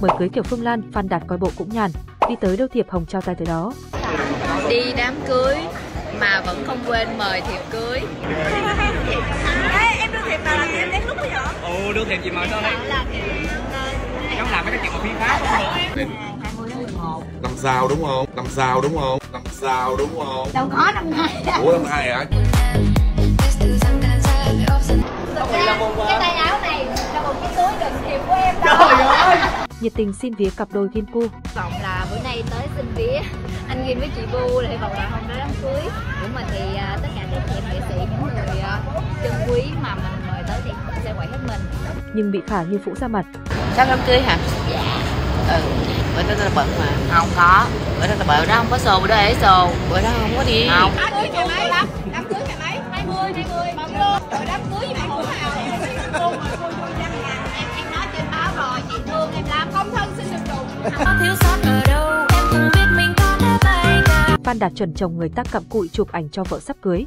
Mới cưới kiểu Phương Lan, Phan Đạt coi bộ cũng nhàn, đi tới đâu thiệp hồng trao tay tới đó. Đi đám cưới mà vẫn không quên mời thiệp cưới. Ê, em đưa thiệp nào là em đến lúc bây giờ? Ồ, đưa thiệp gì mà sao đây? Là thiệp Giống làm mấy cái chuyện mà phim khác năm sao đúng không năm sao đúng không năm sao đúng không đâu có năm nay. ủa năm hai hả Cái tay áo này là một cái túi đựng thiệp của em đó. Trời ơi Nhiệt tình xin vía cặp đôi Kim Pu. Vọng là bữa nay tới xin vía anh Gin với chị Bu là hy vọng là không tới đám cưới. Của mình thì à, tất cả các chị nghệ sĩ những người à, chân quý mà mình mời tới thì sẽ quậy hết mình. Nhưng bị khả như phũ ra mặt. Sắp đám cưới hả? Dạ Ừ, bữa đó tao bận mà Không có Bữa đó tao bận đó không có xô, bữa đó ấy xô Bữa đó không có đi Không Đám cưới ngày mấy? Đám cưới ngày mấy? 20, 20. Bao nhiêu? Rồi đám cưới với mày hổ nào? Phan Đạt chuẩn chồng người ta cặm cụi chụp ảnh cho vợ sắp cưới.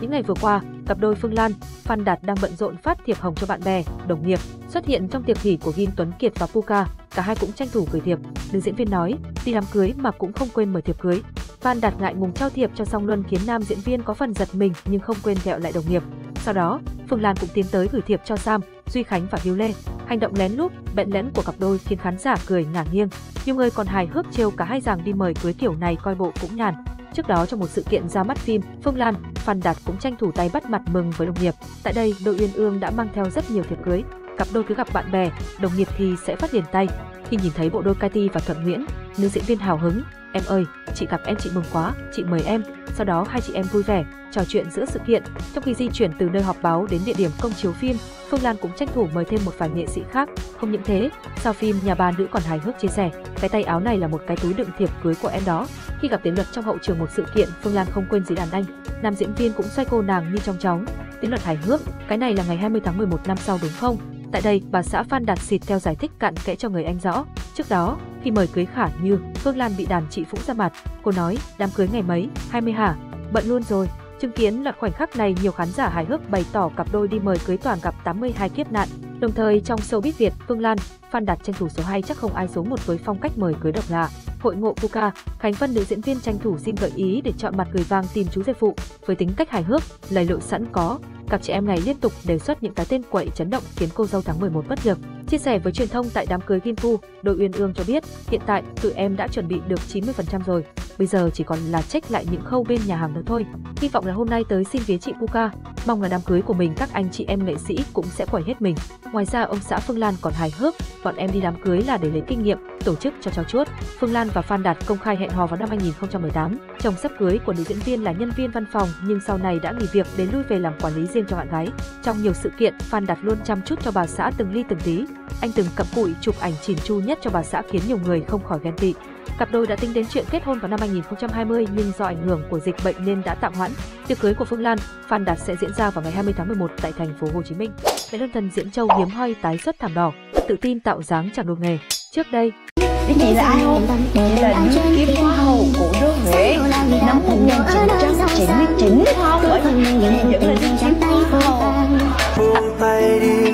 Những ngày vừa qua, cặp đôi Phương Lan, Phan Đạt đang bận rộn phát thiệp hồng cho bạn bè, đồng nghiệp, xuất hiện trong tiệc hỉ của Gin Tuấn Kiệt và Puka, cả hai cũng tranh thủ gửi thiệp. Nữ diễn viên nói, đi đám cưới mà cũng không quên mời thiệp cưới. Phan Đạt ngại ngùng trao thiệp cho Song Luân khiến nam diễn viên có phần giật mình nhưng không quên ghẹo lại đồng nghiệp. Sau đó, Phương Lan cũng tiến tới gửi thiệp cho Sam, Duy Khánh và Hiếu Lê. Hành động lén lút, bẽn lẽn của cặp đôi khiến khán giả cười ngả nghiêng. Nhiều người còn hài hước trêu cả hai rằng đi mời cưới kiểu này coi bộ cũng nhàn. Trước đó trong một sự kiện ra mắt phim, Phương Lan, Phan Đạt cũng tranh thủ tay bắt mặt mừng với đồng nghiệp. Tại đây, đội Uyên Ương đã mang theo rất nhiều thiệp cưới. Cặp đôi cứ gặp bạn bè, đồng nghiệp thì sẽ phát liền tay. Khi nhìn thấy bộ đôi Katy và Thuận Nguyễn, nữ diễn viên hào hứng, "Em ơi, chị gặp em chị mừng quá, chị mời em." Sau đó hai chị em vui vẻ, trò chuyện giữa sự kiện. Trong khi di chuyển từ nơi họp báo đến địa điểm công chiếu phim, Phương Lan cũng tranh thủ mời thêm một vài nghệ sĩ khác. Không những thế, sau phim nhà bà nữ còn hài hước chia sẻ, cái tay áo này là một cái túi đựng thiệp cưới của em đó. Khi gặp Tiến Luật trong hậu trường một sự kiện, Phương Lan không quên gì đàn anh. Nam diễn viên cũng xoay cô nàng như trong chóng. Tiến Luật hài hước, cái này là ngày 20 tháng 11 năm sau đúng không? Tại đây, bà xã Phan Đạt xịt theo giải thích cặn kẽ cho người anh rõ. Trước đó, khi mời cưới Khả Như, Phương Lan bị đàn chị Phũ ra mặt. Cô nói, đám cưới ngày mấy, 20 hả? Bận luôn rồi. Chứng kiến loạt khoảnh khắc này, nhiều khán giả hài hước bày tỏ cặp đôi đi mời cưới toàn gặp 82 kiếp nạn. Đồng thời trong showbiz Việt, Phương Lan, Phan Đạt tranh thủ số 2 chắc không ai số một với phong cách mời cưới độc lạ. Hội ngộ Puka, Khánh Vân nữ diễn viên tranh thủ xin gợi ý để chọn mặt cười vàng tìm chú rể phụ. Với tính cách hài hước, lời lộ sẵn có, cặp chị em này liên tục đề xuất những cái tên quậy chấn động khiến cô dâu tháng 11 bất lực. Chia sẻ với truyền thông tại đám cưới Ginfu, đội Uyên Ương cho biết hiện tại tụi em đã chuẩn bị được 90% rồi, bây giờ chỉ còn là check lại những khâu bên nhà hàng nữa thôi. Hy vọng là hôm nay tới xin vía chị Puka, mong là đám cưới của mình các anh chị em nghệ sĩ cũng sẽ quẩy hết mình. Ngoài ra ông xã Phương Lan còn hài hước, bọn em đi đám cưới là để lấy kinh nghiệm, tổ chức cho cháu chuốt. Phương Lan và Phan Đạt công khai hẹn hò vào năm 2018. Chồng sắp cưới của nữ diễn viên là nhân viên văn phòng nhưng sau này đã nghỉ việc để lui về làm quản lý riêng cho bạn gái. Trong nhiều sự kiện, Phan Đạt luôn chăm chút cho bà xã từng ly từng tí. Anh từng cặm cụi chụp ảnh chỉn chu nhất cho bà xã khiến nhiều người không khỏi ghen tị. Cặp đôi đã tính đến chuyện kết hôn vào năm 2020 nhưng do ảnh hưởng của dịch bệnh nên đã tạm hoãn. Tiệc cưới của Phương Lan, Phan Đạt sẽ diễn ra vào ngày 20 tháng 11 tại thành phố Hồ Chí Minh. Mẹ đơn thần Diễn Châu hiếm hoi tái xuất thảm đỏ, tự tin tạo dáng chẳng đồ nghề. Trước đây, Biết chị là ai không? Chị là nước kiếp hoa hậu của nước Huế năm 1999 không? Bởi vì chị vẫn là nước kiếp hoa hậu. buông tay đi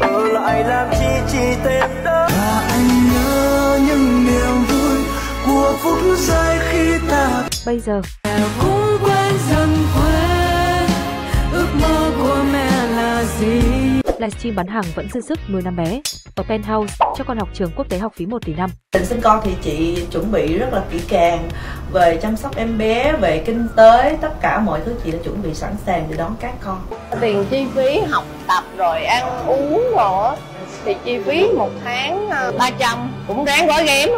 ở lại làm chi chỉ tên đó và anh nhớ những niềm vui của phút giây khi ta bây giờ, cũng quên dần quên ước mơ của mẹ là gì livestream bán hàng vẫn dư sức nuôi năm bé. Ở Penthouse, cho con học trường quốc tế học phí 1 tỷ năm. Định sinh con thì chị chuẩn bị rất là kỹ càng về chăm sóc em bé, về kinh tế, tất cả mọi thứ chị đã chuẩn bị sẵn sàng để đón các con. Tiền chi phí học tập rồi ăn uống rồi thì chi phí một tháng à, 300 cũng ráng gói ghém.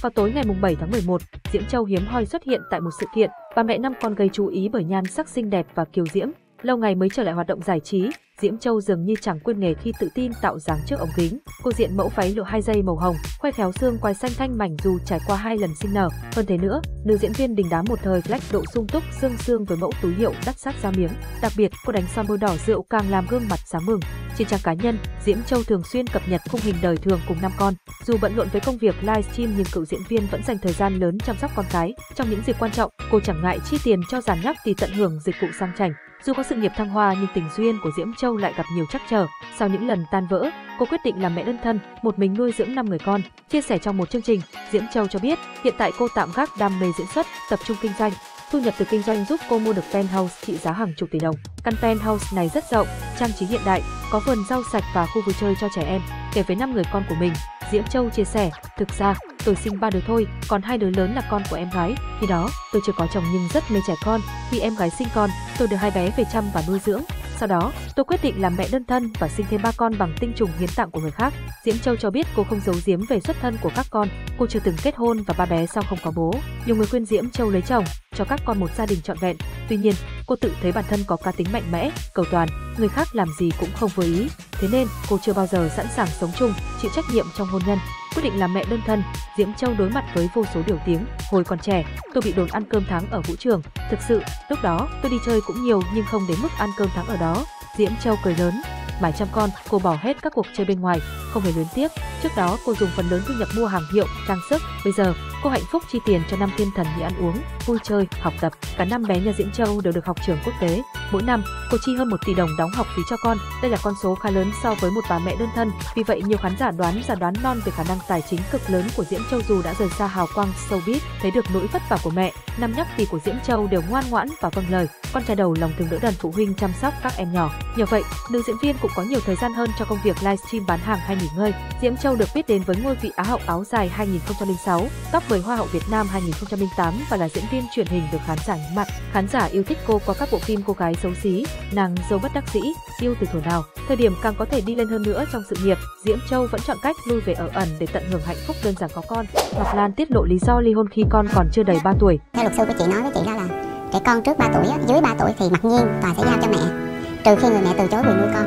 Vào tối ngày 7 tháng 11, Diễm Châu hiếm hoi xuất hiện tại một sự kiện. Bà mẹ năm con gây chú ý bởi nhan sắc xinh đẹp và kiều diễm. Lâu ngày mới trở lại hoạt động giải trí, Diễm Châu dường như chẳng quên nghề khi tự tin tạo dáng trước ống kính. Cô diện mẫu váy lụa hai dây màu hồng, khoe khéo xương quai xanh thanh mảnh dù trải qua hai lần sinh nở. Hơn thế nữa, nữ diễn viên đình đám một thời flex độ sung túc xương xương với mẫu túi hiệu đắt sát ra miếng. Đặc biệt, cô đánh son môi đỏ rượu càng làm gương mặt sáng mừng. Trên trang cá nhân, Diễm Châu thường xuyên cập nhật khung hình đời thường cùng năm con. Dù bận rộn với công việc livestream nhưng cựu diễn viên vẫn dành thời gian lớn chăm sóc con cái. Trong những dịp quan trọng, cô chẳng ngại chi tiền cho giàn nhóc thì tận hưởng dịch vụ sang chảnh. Dù có sự nghiệp thăng hoa nhưng tình duyên của Diễm Châu lại gặp nhiều trắc trở. Sau những lần tan vỡ, cô quyết định làm mẹ đơn thân, một mình nuôi dưỡng 5 người con. Chia sẻ trong một chương trình, Diễm Châu cho biết hiện tại cô tạm gác đam mê diễn xuất, tập trung kinh doanh. Thu nhập từ kinh doanh giúp cô mua được penthouse trị giá hàng chục tỷ đồng. Căn penthouse này rất rộng, trang trí hiện đại, có vườn rau sạch và khu vui chơi cho trẻ em. Kể với 5 người con của mình, Diễm Châu chia sẻ, thực ra, tôi sinh ba đứa thôi, còn hai đứa lớn là con của em gái. Khi đó, tôi chưa có chồng nhưng rất mê trẻ con. Khi em gái sinh con, tôi đưa hai bé về chăm và nuôi dưỡng. Sau đó, tôi quyết định làm mẹ đơn thân và sinh thêm ba con bằng tinh trùng hiến tặng của người khác. Diễm Châu cho biết cô không giấu giếm về xuất thân của các con, cô chưa từng kết hôn và ba bé sau không có bố. Nhiều người khuyên Diễm Châu lấy chồng, cho các con một gia đình trọn vẹn. Tuy nhiên, cô tự thấy bản thân có cá tính mạnh mẽ, cầu toàn, người khác làm gì cũng không vừa ý. Thế nên, cô chưa bao giờ sẵn sàng sống chung, chịu trách nhiệm trong hôn nhân. Quyết định làm mẹ đơn thân, Diễm Châu đối mặt với vô số điều tiếng. Hồi còn trẻ, tôi bị đồn ăn cơm tháng ở vũ trường. Thực sự, lúc đó tôi đi chơi cũng nhiều nhưng không đến mức ăn cơm tháng ở đó. Diễm Châu cười lớn, mãi chăm con, cô bỏ hết các cuộc chơi bên ngoài, không hề luyến tiếc. Trước đó cô dùng phần lớn thu nhập mua hàng hiệu, trang sức. Bây giờ, cô hạnh phúc chi tiền cho năm thiên thần như ăn uống, vui chơi, học tập. Cả năm bé nhà Diễm Châu đều được học trường quốc tế. Mỗi năm, cô chi hơn 1 tỷ đồng đóng học phí cho con. Đây là con số khá lớn so với một bà mẹ đơn thân. Vì vậy, nhiều khán giả đoán giả đoán non về khả năng tài chính cực lớn của Diễm Châu dù đã rời xa hào quang showbiz, thấy được nỗi vất vả của mẹ. Năm nhắc thì của Diễm Châu đều ngoan ngoãn và vâng lời. Con trai đầu lòng thường đỡ đần phụ huynh chăm sóc các em nhỏ. Nhờ vậy, nữ diễn viên cũng có nhiều thời gian hơn cho công việc livestream bán hàng hay nghỉ ngơi. Diễm Châu được biết đến với ngôi vị Á hậu áo dài 2006, top 10 Hoa hậu Việt Nam 2008 và là diễn viên truyền hình được khán giả nhấn mặt. Khán giả yêu thích cô qua các bộ phim Cô gái xấu xí, Nàng dâu bất đắc dĩ, Yêu từ thuở nào. Thời điểm càng có thể đi lên hơn nữa trong sự nghiệp, Diễm Châu vẫn chọn cách lui về ở ẩn để tận hưởng hạnh phúc đơn giản có con. Ngọc Lan tiết lộ lý do ly hôn khi con còn chưa đầy 3 tuổi. Theo luật sư của chị nói với chị đó là trẻ con trước 3 tuổi, dưới 3 tuổi thì mặc nhiên tòa sẽ giao cho mẹ, trừ khi người mẹ từ chối quyền nuôi con.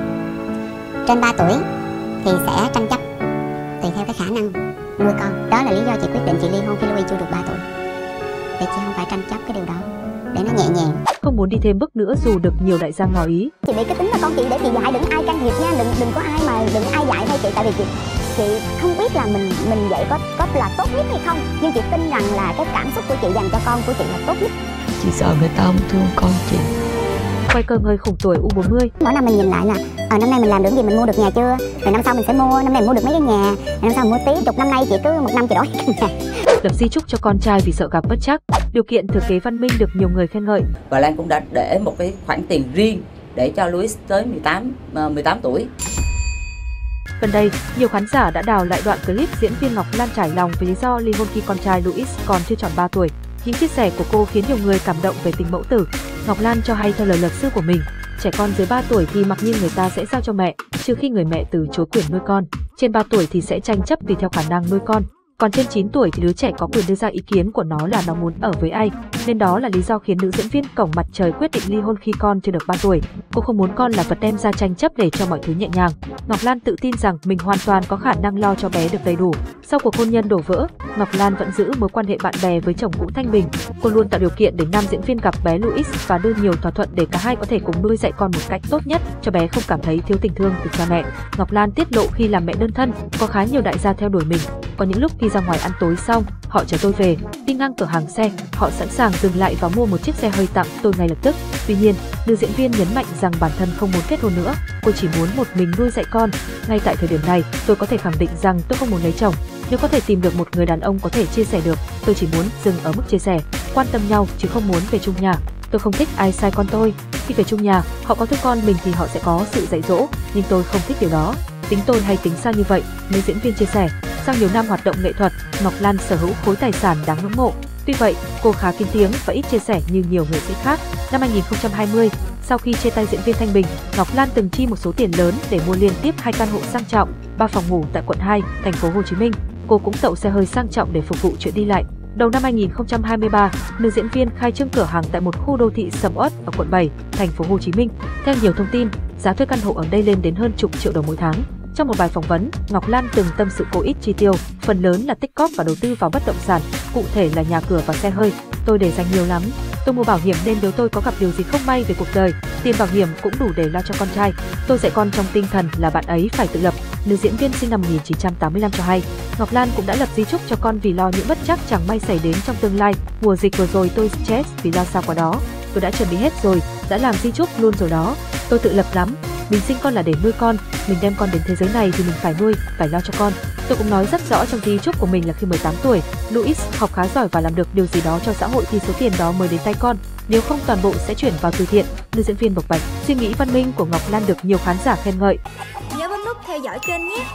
Trên 3 tuổi thì sẽ tranh chấp tùy theo cái khả năng nuôi con. Đó là lý do chị quyết định chị ly hôn khi Louis chưa được 3 tuổi. Vì chị không phải tranh chấp cái điều đó để nó nhẹ nhàng. Không muốn đi thêm bước nữa dù được nhiều đại gia ngỏ ý. Chị bị cái tính là con chị để chị dạy đừng ai can thiệp nha, đừng đừng có ai mà đừng ai dạy thay chị tại vì chị chị không biết là mình mình dạy có có là tốt nhất hay không nhưng chị tin rằng là cái cảm xúc của chị dành cho con của chị là tốt nhất Chị sợ người ta không thương con chị Quay cơ ngơi khủng tuổi U40. mỗi năm mình nhìn lại là ờ năm nay mình làm được gì mình mua được nhà chưa rồi năm sau mình sẽ mua năm nay mua được mấy cái nhà rồi năm sau mua tí chục năm nay chị cứ một năm chị đổi Lập di chúc cho con trai vì sợ gặp bất chắc. Điều kiện thừa kế văn minh được nhiều người khen ngợi. và Lan cũng đã để một cái khoản tiền riêng để cho Louis tới 18 ờ, 18 tuổi Gần đây, nhiều khán giả đã đào lại đoạn clip diễn viên Ngọc Lan trải lòng vì lý do ly hôn khi con trai Louis còn chưa tròn 3 tuổi. Những chia sẻ của cô khiến nhiều người cảm động về tình mẫu tử. Ngọc Lan cho hay theo lời luật sư của mình, trẻ con dưới 3 tuổi thì mặc nhiên người ta sẽ giao cho mẹ, trừ khi người mẹ từ chối quyền nuôi con. Trên 3 tuổi thì sẽ tranh chấp tùy theo khả năng nuôi con. Còn trên 9 tuổi thì đứa trẻ có quyền đưa ra ý kiến của nó là nó muốn ở với ai. Nên đó là lý do khiến nữ diễn viên Cổng Mặt Trời quyết định ly hôn khi con chưa được 3 tuổi. Cô không muốn con là vật đem ra tranh chấp để cho mọi thứ nhẹ nhàng. Ngọc Lan tự tin rằng mình hoàn toàn có khả năng lo cho bé được đầy đủ. Sau cuộc hôn nhân đổ vỡ, Ngọc Lan vẫn giữ mối quan hệ bạn bè với chồng cũ Thanh Bình. Cô luôn tạo điều kiện để nam diễn viên gặp bé Louis và đưa nhiều thỏa thuận để cả hai có thể cùng nuôi dạy con một cách tốt nhất, cho bé không cảm thấy thiếu tình thương từ cha mẹ. Ngọc Lan tiết lộ khi làm mẹ đơn thân, có khá nhiều đại gia theo đuổi mình. Có những lúc khi ra ngoài ăn tối xong, họ chờ tôi về, đi ngang cửa hàng xe, họ sẵn sàng dừng lại và mua một chiếc xe hơi tặng tôi ngay lập tức. Tuy nhiên, nữ diễn viên nhấn mạnh rằng bản thân không muốn kết hôn nữa, cô chỉ muốn một mình nuôi dạy con. Ngay tại thời điểm này, tôi có thể khẳng định rằng tôi không muốn lấy chồng. Nếu có thể tìm được một người đàn ông có thể chia sẻ được, tôi chỉ muốn dừng ở mức chia sẻ, quan tâm nhau chứ không muốn về chung nhà. Tôi không thích ai sai con tôi. Khi về chung nhà, họ có thương con mình thì họ sẽ có sự dạy dỗ, nhưng tôi không thích điều đó. Tính tôi hay tính sao như vậy, nữ diễn viên chia sẻ. Sau nhiều năm hoạt động nghệ thuật, Ngọc Lan sở hữu khối tài sản đáng ngưỡng mộ. Tuy vậy, cô khá kín tiếng và ít chia sẻ như nhiều nghệ sĩ khác. Năm 2020, sau khi chia tay diễn viên Thanh Bình, Ngọc Lan từng chi một số tiền lớn để mua liên tiếp hai căn hộ sang trọng, ba phòng ngủ tại quận 2, thành phố Hồ Chí Minh. Cô cũng tậu xe hơi sang trọng để phục vụ chuyện đi lại. Đầu năm 2023, nữ diễn viên khai trương cửa hàng tại một khu đô thị sầm uất ở quận 7, thành phố Hồ Chí Minh. Theo nhiều thông tin, giá thuê căn hộ ở đây lên đến hơn chục triệu đồng mỗi tháng. Trong một bài phỏng vấn, Ngọc Lan từng tâm sự cô ít chi tiêu, phần lớn là tích cóp và đầu tư vào bất động sản, cụ thể là nhà cửa và xe hơi. Tôi để dành nhiều lắm. Tôi mua bảo hiểm nên nếu tôi có gặp điều gì không may về cuộc đời, tiền bảo hiểm cũng đủ để lo cho con trai. Tôi dạy con trong tinh thần là bạn ấy phải tự lập. Nữ diễn viên sinh năm 1985 cho hay, Ngọc Lan cũng đã lập di chúc cho con vì lo những bất chắc chẳng may xảy đến trong tương lai. Mùa dịch vừa rồi tôi stress vì lo sao quá đó. tôi đã chuẩn bị hết rồi, đã làm di chúc luôn rồi đó. Tôi tự lập lắm, mình sinh con là để nuôi con, mình đem con đến thế giới này thì mình phải nuôi, phải lo cho con. Tôi cũng nói rất rõ trong di chúc của mình là khi 18 tuổi, Louis học khá giỏi và làm được điều gì đó cho xã hội thì số tiền đó mới đến tay con. Nếu không toàn bộ sẽ chuyển vào từ thiện. Nữ diễn viên bộc bạch, suy nghĩ văn minh của Ngọc Lan được nhiều khán giả khen ngợi. Nhớ bấm nút theo dõi kênh nhé.